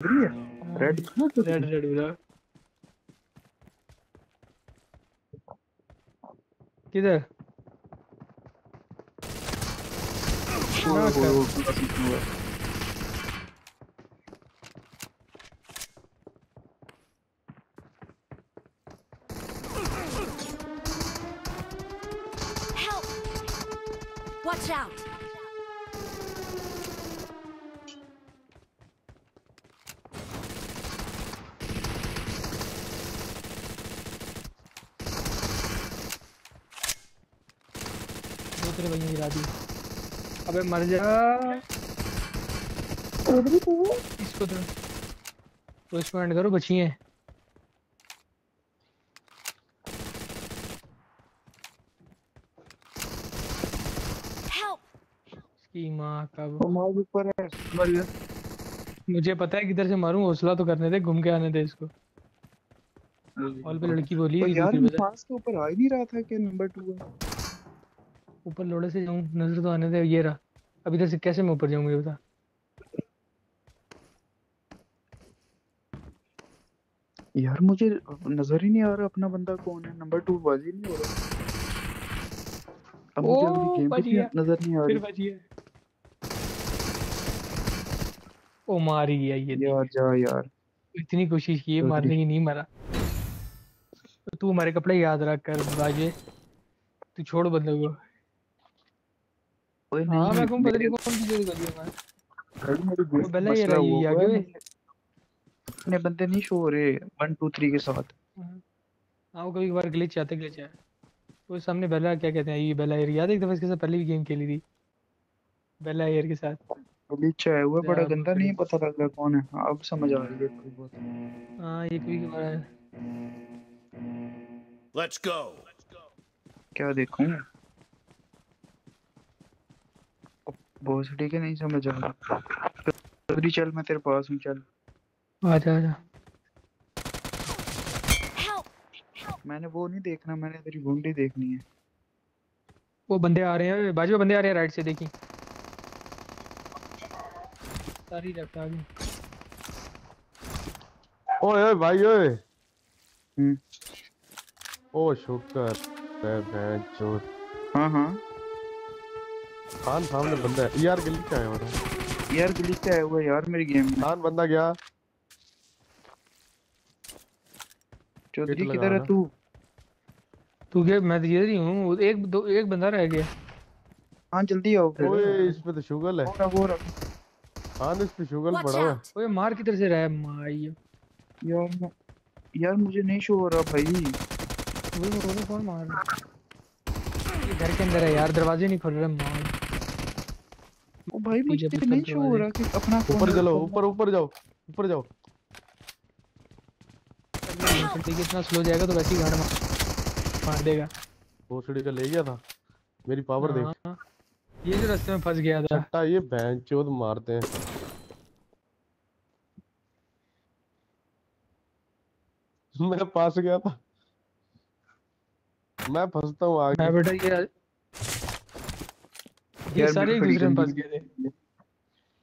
Red red red bro किधर Help! Watch out! अबे मर जा। इसको तो पुश पॉइंट करो बचिए Help! इसकी माँ का वो- हमारे ऊपर है। मर मुझे पता है किधर से मारूं हौसला तो करने दे घूम के आने दे इसको। हॉल पे लड़की बोली है यार के ऊपर आ ही नहीं रहा था कि नंबर टू है। ऊपर लोड़े से जाऊँ नज़र तो आने दे ये रहा। अब इधर से कैसे मैं ऊपर जाऊँ मुझे बता। यार मुझे नज़र ही नहीं आ रहा अपना बंदा कौन है नंबर टू बाजी नहीं हो रहा। अब मुझे अपनी गेम बच गया। नज़र नहीं आ रही फिर रही। बचिए ओ मार ही गया ये यार जा यार। इतनी कोशिश की मारने की नहीं मारा। तो तू हमारे कपड़े याद रख कर बाजे। तू छोड़ बंदे को। ओए हाँ मैं कौन पता नहीं कौन सी चोरी कर दिया मैं भाई मेरी गेम वो बेला ये रही है आगे अपने बंदे नहीं शो हो रहे वन टू थ्री के साथ हाँ वो कभी कभार ग्लिच आते ग्लिच है वो सामने बेला क्या कहते हैं? ये बेला एयर याद है एक दफ़ा इसके साथ पहले भी गेम खेली थी? बेला एयर के साथ। ग्लिच है वो बड़ा गंदा नहीं पता लग रहा कौन है। अब समझ आ रही है। हाँ ये कभी कभार है। Let's go. क्या देखूँ? भोसड़ी के नहीं समझ आ रहा। चौधरी चल मैं तेरे पास हूँ चल। आजा आजा। Help! मैंने वो नहीं देखना मैंने तेरी गुंडी देखनी है। वो बंदे आ रहे हैं बाजू में बंदे आ रहे हैं राइट से देखी। सारी रखता आगे ओए ओए भाई ओए। हम्म। ओ शुक्र है भैंस चोद हाँ हाँ। खान सामने बंदा है। यार गली का है मेरा यार ग्लिच आया हुआ यार मेरी गेम में। खान बंदा गया। चौधरी किधर है तू? तू क्या मैं तो इधर ही हूँ एक दो एक बंदा रह गया। हाँ जल्दी आओ फिर। ओए इस पे तो शुगल है। वो रहा। खान इस पे शुगल पड़ा है। ओए मार किधर से रहा है? माई यार यार मुझे नहीं शो हो रहा भाई। वो वो कौन मार रहा है? घर के अंदर है यार दरवाजे नहीं खुल रहे मार। ओ भाई मुझे नहीं शो हो रहा कि अपना ऊपर चलो ऊपर ऊपर जाओ ऊपर जाओ। ठीक इतना स्लो जाएगा तो वैसे ही गाड़ मार देगा। भोसड़ी का ले गया था। मेरी पावर देख। हाँ, ये जो रास्ते में फंस गया था। छट्टा ये भैंस चोद मारते हैं। मैं पास गया था। मैं फंसता हूँ आगे। मैं बेटा ये ये सारे एक दूसरे में फंस गए थे।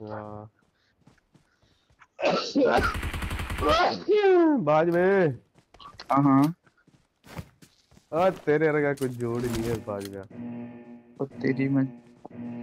हाँ बाज में। हाँ हाँ। आज तेरे रगा कुछ जोड़ ही नहीं है बाज में और तेरी मैं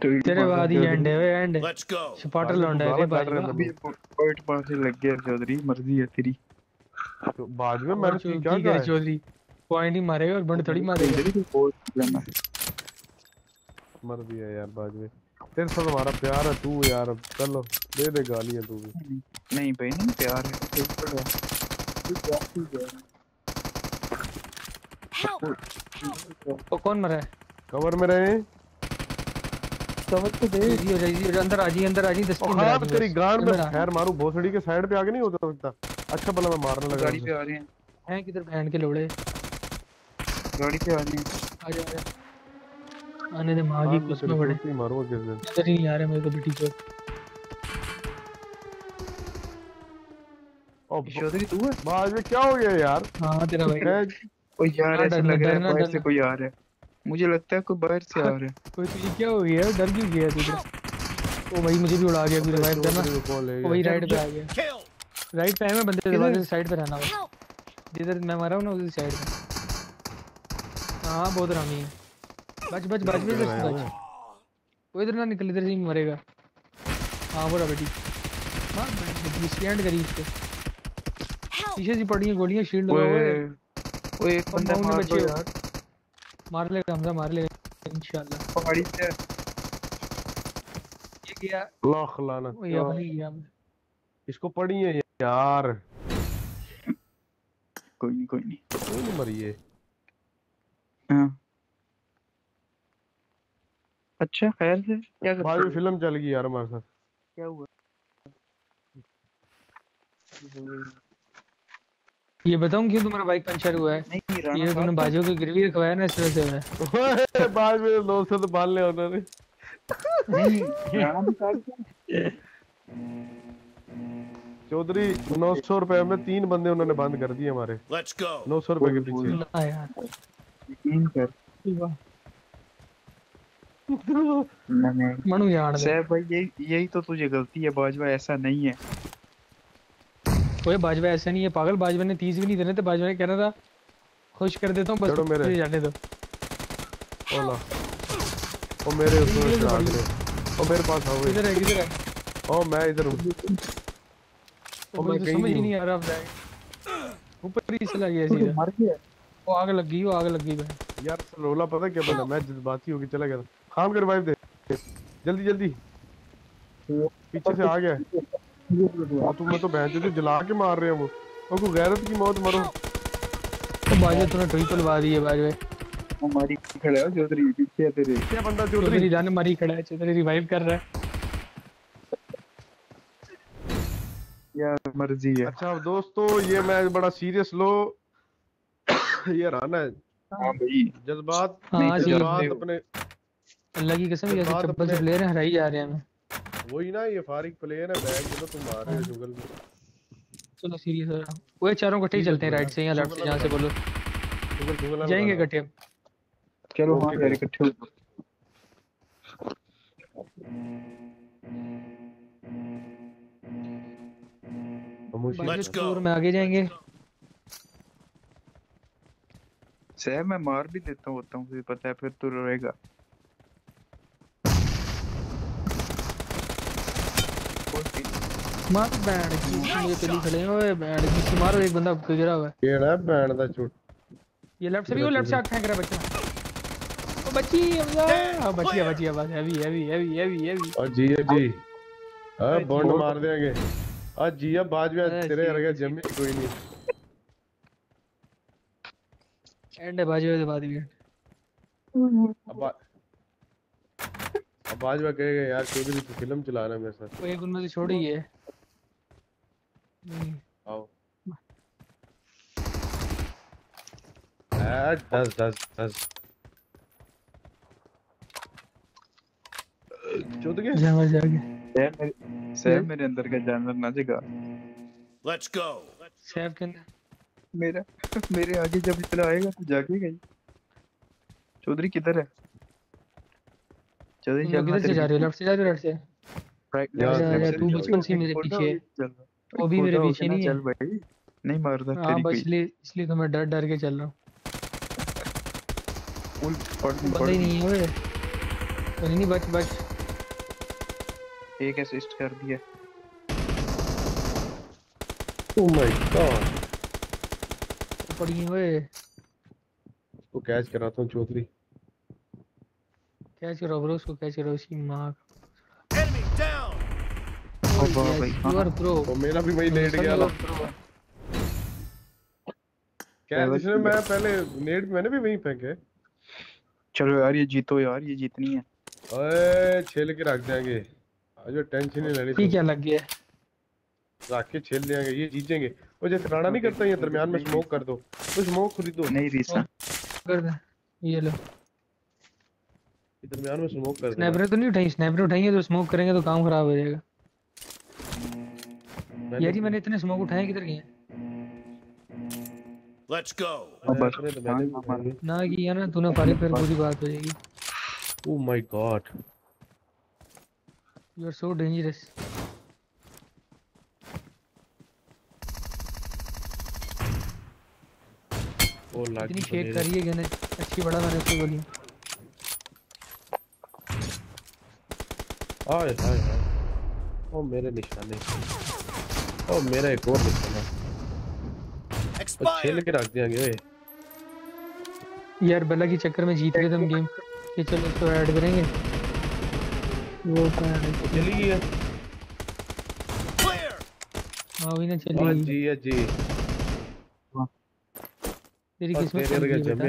तेरे बाद ही एंड है एंड स्पॉटर लौंडा है तू रहा है अभी पॉइंट पास से लग गया चौधरी मर्ज़ी है तेरी। तो बाज में मैंने क्या की कहा है? है? चौधरी पॉइंट ही मारेगा और बंड थोड़ी मारेगा चौधरी को कोई प्रॉब्लम है मर दिया यार बाज में तेरे साथ हमारा प्यार है तू यार अब चलो दे दे गालियाँ तू भी. नहीं भाई नहीं प्यार है. तो है। तू ही! कौन मरा है? कवर में रहे. समझ तो दे. जी हो जाइए अंदर आ जी अंदर आ जी दस मिनट हाँ आ तेरी गांड में खैर मारू भोसड़ी के साइड पे आगे नहीं होता सकता अच्छा भला मैं मारने लगा गाड़ी पे आ रहे हैं. हैं किधर बहन के लोड़े? गाड़ी पे आ रहे हैं. आ जा आ जा आने दे माँ की हाँ, कुछ में बड़े चोटी मारूँगा किस दिन। नज़र ही नहीं आ रहा मेरे को बेटी को। ओ ब- चौधरी तू है? बाज में क्या हो गया यार? हाँ तेरा भाई। ओ यार हाँ, ऐसा लग रहा है बाहर से कोई आ रहा है। मुझे लगता है कोई बाहर से आ रहा है। कोई तुझे क्या हो गया? डर क्यों गया तू तो? ओ भाई मुझे भी उड़ा गया कोई रिवाइव करना को ओ भाई राइट पे आ गया। राइट पे है मैं बंदे दरवाजे से साइड पे रहना। जिधर मैं मारा हूँ ना उसी साइड पे। हाँ बहुत रामी है। बच बच बच बच हुआ वो इधर ना निकल इधर से ही मरेगा। हाँ वो रहा बेटी। मार स्टैंड करी इसके! पीछे से पड़ी हैं गोलियाँ शील्ड लगा हुआ है ओए एक बंदा मार दो यार। मार लेगा हमजा मार लेगा इंशाल्लाह। पहाड़ी से। ये गया। लाख लानत। वो ये अपनी गया। इसको पड़ी है यार। कोई नहीं कोई नहीं। कोई नहीं मरी है। हाँ। अच्छा खैर से क्या कर में फ़िल्म चल गई यार हमारे साथ। क्या हुआ? ये बताऊँ क्यों तुम्हारा बाइक पंचर हुआ है? नहीं ये तुमने बाजू की गिरवी रखवाया ना इस वजह से है बाद में दोस्त तो बाल ले उन्होंने। चौधरी नौ सौ रुपए में तीन बंदे उन्होंने बंद कर दिए हमारे. नौ सौ रुपए के पीछे ना यार यकीन कर नहीं मनु यार दे। सैफ भाई यही यही तो तुझे गलती है बाजवा ऐसा नहीं है। ओए बाजवा ऐसा नहीं है। पागल बाजवा ने 30 भी नहीं देने थे। बाजवा ने कहना था खुश कर देता हूँ बस चलो मेरे। जाने दो। ओला। ओ मेरे उसमें इधर चढ़ा दे ओ मेरे पास आओ। किधर है किधर है। ओ मैं इधर हूँ। ओ मैं कहीं समझ नहीं नहीं आ रहा अब जाए ऊपर ही चला गया सीधा। मर गया वो आग लग गई वो आग लग गई भाई। यार रोला पता क्या बना मैं जज्बाती होके चला गया खान कर रिवाइव दे जल्दी जल्दी। पीछे से आ गया। और तुम मैं तो बहन चोद जला के मार रहे हो वो। और को गैरत की मौत मरो। तो बाजवा तूने ट्रिपल दी है बाजवा हमारी खड़ा है चौधरी पीछे है तेरे। क्या बंदा चौधरी जाने मारी खड़ा है चौधरी रिवाइव कर रहा है। यार मर्ज़ी है। अच्छा दोस्तों ये मैच बड़ा सीरियस लो। ये राना है हाँ भाई। जज्बात हाँ, नहीं जी। जज्बात अपने अल्लाह की कसम जैसे चप्पल से प्लेयर हराई जा रहे हैं हमें। वही ना ये फारिक प्लेयर है बैग चलो तुम मार रहे हो जुगल में। चलो सीरियस हो रहा ओए चारों इकट्ठे ही चलते हैं राइट से या लेफ़्ट से जहाँ से बोलो। जुगल जुगल जाएँगे इकट्ठे चलो हाँ। यार इकट्ठे हो go. फ्लोर में आगे जाएँगे। सैफ मैं मार भी देता हूँ होता हूँ तुझे पता है फिर तू रोएगा। मार बैंड की मुझे पहली खड़े हैं ओए बैंड की से मारो एक बंदा गिरा हुआ है। केड़ा बैंड दा चोट ये लेफ़्ट से भी वो लेफ़्ट से आग फेंक रहा है बच्चा ओ बच्ची हमजा हाँ बच्ची बच्ची बस heavy heavy heavy heavy heavy. और जी है जी। हाँ बॉन्ड मार देंगे। आ जी है बाद में तेरे जी, वर्गा जी। जम्मे ही कोई नहीं। एंड है बाजू के बाद भी अब आ- अब बाद में कहेगा यार चौधरी तू फ़िल्म चलाना मेरे साथ। वो एक उनमें से छोड़ ही है हम्म, आओ। आ, दस दस दस। चौध गया? जावा जाके सैफ मेरे सैफ मेरे अंदर का जानवर ना जगा। Let's go. सैफ के अंदर। मेरा मेरे आगे जब चला आएगा तो जाके गई चौधरी किधर है? चौधरी किधर से जा रहे हो? लेफ़्ट से जा रहे हो राइट से? राइट यार, तू बचपन से मेरे पीछे है। रहा। वो भी मेरे पीछे नहीं चल भाई। नहीं मारता हाँ तेरी बस कोई। इसलिए इसलिए तो मैं डर डर के चल रहा हूँ। फुल पड़ ही नहीं है ओए कोई नहीं बच बच। एक असिस्ट कर दिया। ओ माय गॉड पड़ी है ओए। उसको कैच कराता हूँ चौधरी। कैच करो ब्रो उसको कैच करो उसकी माँ Enemy down. ओ भाई, यू आर प्रो और मेरा भी वही लेट गया था। क्या चलो, मैं पहले नेट मैंने भी वहीं फेंके। चलो यार ये जीतो यार ये जीतनी है। ओए छेल के रख देंगे आज टेंशन नहीं लेनी ठीक क्या लग गया। रख के छेल देंगे ये जीतेंगे। वो जैसे राणा नहीं करता ये दरमियान में स्मोक कर दो। तो स्मोक खरीदो। नहीं रीसा कर दे। ये लो। ये दरमियान में स्मोक कर दो। स्नैपर तो नहीं उठाई स्नैपर उठाएँगे तो स्मोक करेंगे तो काम खराब हो जाएगा। यार जी मैंने इतने स्मोक उठाए किधर गए? हाँ। भी ना किया ना तूने फारे फिर बुरी बात हो जाएगी। ओ my god you are so dangerous वो लाग इतनी शेक कर है गन अच्छी बड़ा मैंने उसको गोली। हाय हाय हाय ओ मेरे निशाने। ओ मेरा एक और निशाना। ओ छील के रख दिया ओए यार बेला के चक्कर में जीत गए तुम गेम कि चलो इसको ऐड करेंगे। वो तो है। चली गई है. हाँ वही ना हाँ चली जी जी। तेरी किस्मत